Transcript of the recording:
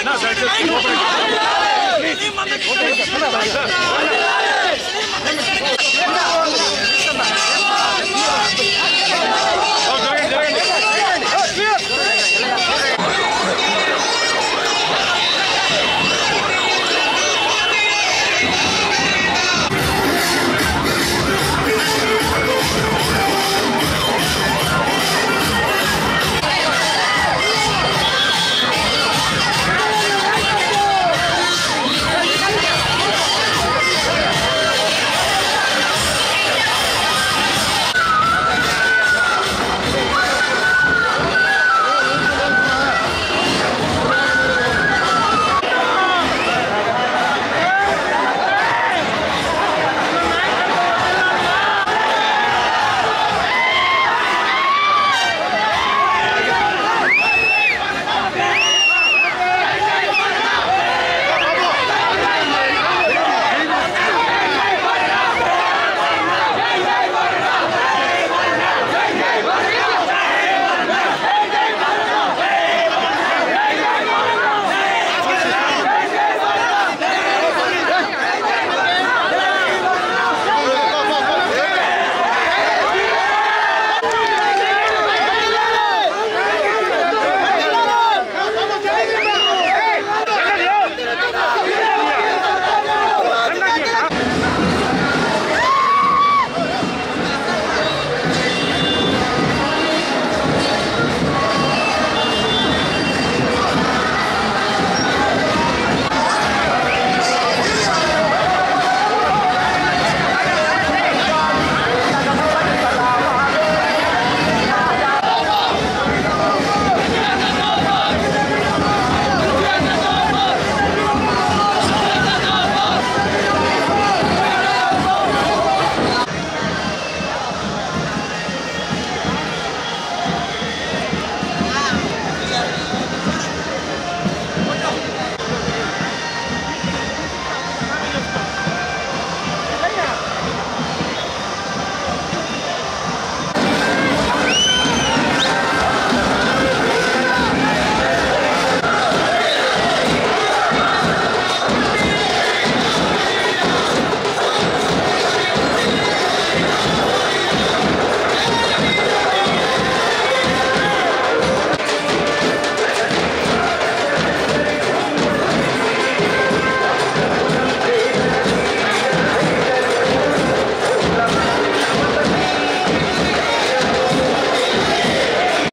శ్రీ